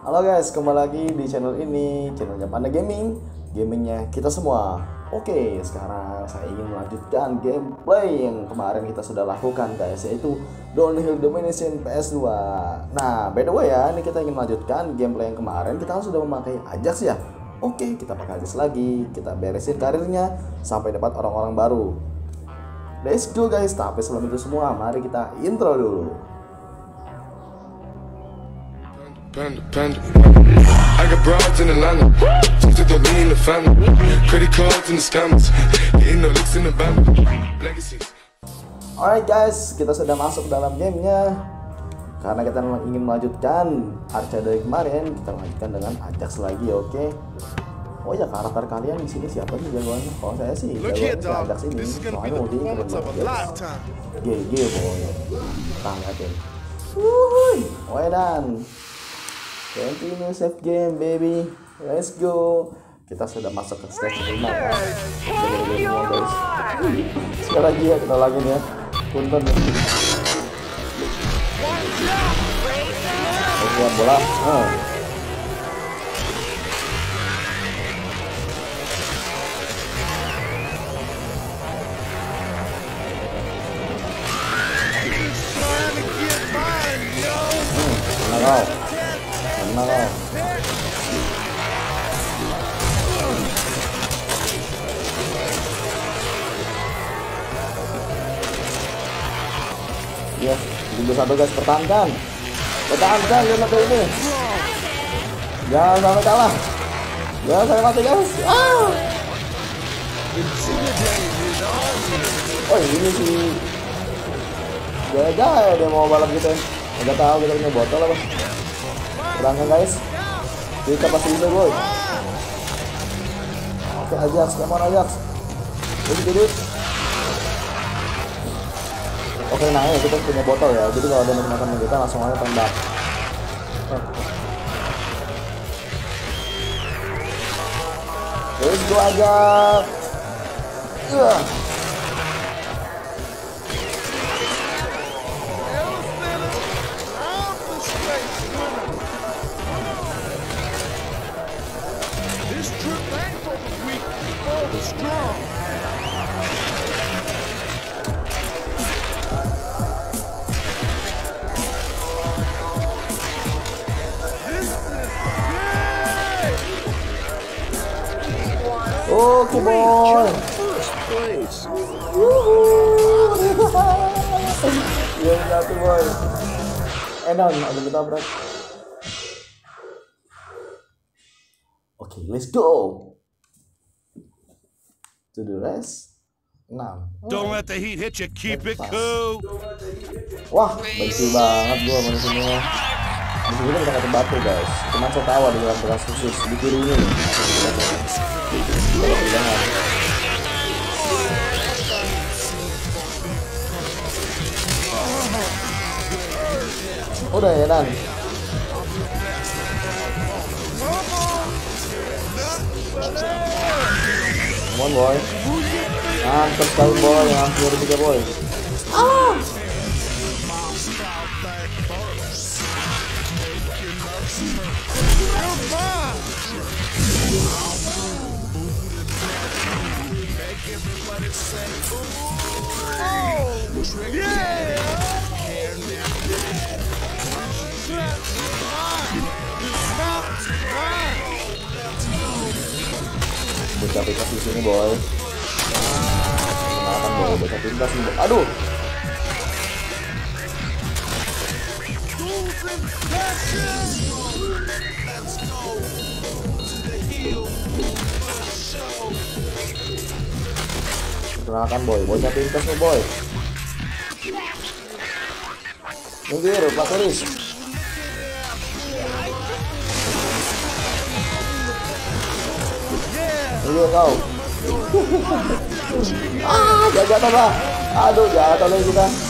Halo guys, kembali lagi di channel ini, channelnya Panda Gaming, gamingnya kita semua. Oke, sekarang saya ingin melanjutkan gameplay yang kemarin kita sudah lakukan guys, yaitu Downhill Domination PS2. Nah, by the way ya, ini kita ingin melanjutkan gameplay yang kemarin, kita sudah memakai Ajax ya. Oke, kita pakai Ajax lagi, kita beresin karirnya sampai dapat orang-orang baru. Let's go guys, tapi sebelum itu semua, mari kita intro dulu. Panda, panda. I got broads in Atlanta. Just to me in the family. Credit cards in the scammers. Hitting the licks in the band. Legacies. Alright guys, kita sudah masuk dalam gamenya Karena kita memang ingin melanjutkan Arca dari kemarin Kita lanjutkan dengan Ajax lagi, oke Oh ya karakter kalian di sini siapa sih jagoannya? Kalau saya sih Look here, jagoan si dog. Ajax ini This is gonna be Soalnya the multinya keren banget guys. GG pokoknya Kita liatin Wuhui, wedan Continue save game baby. Let's go. Kita sudah masuk ke stage 5 ya. Jadi, guys Sekali lagi ya kita lagi ya. Punten ya. Oh, bola. ah. Tujuh satu guys, pertahankan. Pertahankan sampai ini. Jangan sampai kalah. Jangan sampai mati guys. Ah. Oh ini sih Gaya-gaya dia mau balap gitu Gak tahu kita punya botol apa. Berangkat guys. Kita pasti bisa boy. Oke Ajax, come on Ajax. Jadi jadi Oke nah ya kita punya botol ya. Jadi kalau ada teman-teman kita langsung aja tembak. Let's go Ajax Ugh. Place. Iya satu boy Enon ada ditabrak Oke let's go To the rest 6 Don't let the heat hit you. Keep it cool. Wah benci banget gua sama sini kita kata batu guys. Cuman saya tahu ada dalam bekas khusus di kiri ini. Kalau kehilangan. udah ya dan? Come on boy. Mantap sekali boy. Hampir tiga boy bocah pintas di sini boy. Kenalkan boy? Bocah pintas nih kenalkan boy bocah pintas nih boy minggir pak turis Iya kau. ah, jatuh lah. Aduh, jatuh lagi kita.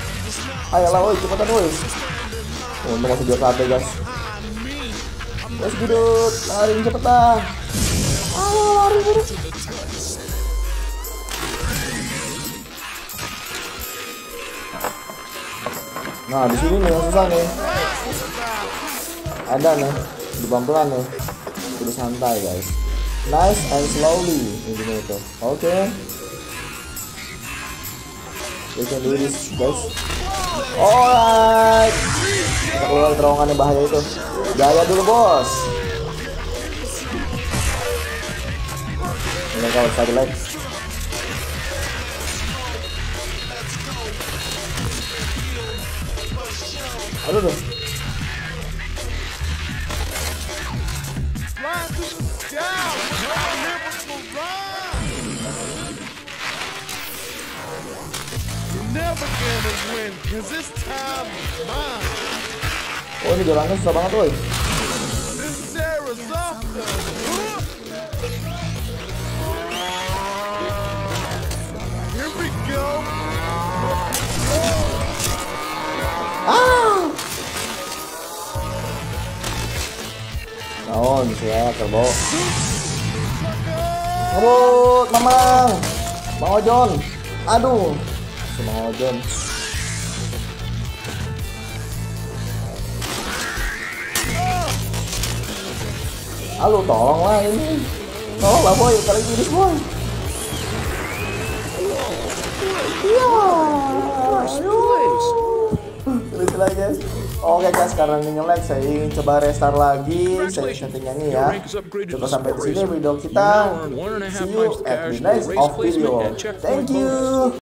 Ayolah, woi, cepetan, woi. Oh, masih dua kate, guys. Let's gudut, lari cepetan. Ayo, lari gudut. Nah, di sini nih susah nih. Ada nih, di pelan nih. Terus santai, guys. Nice and slowly intinya itu. Oke. We can do this, guys. Alright. Kita keluar terowongan yang bahaya itu. Jaya dulu, bos. Ini kalau satu lagi. Aduh, aduh. Fly Oh, ini jalannya susah banget, woi. Go. Naon, saya kerbau. Ngebut, mamang. Mang Ojon. Aduh. Mang Ojon. Halo, tolong lah ini. Tolong lah boy, kali ini boy. Lucu lagi guys. Oke guys, karena ini nge-lag, saya ingin coba restart lagi. Saya settingnya ini ya. Coba sampai di sini video kita. See you at the next of video. Thank you.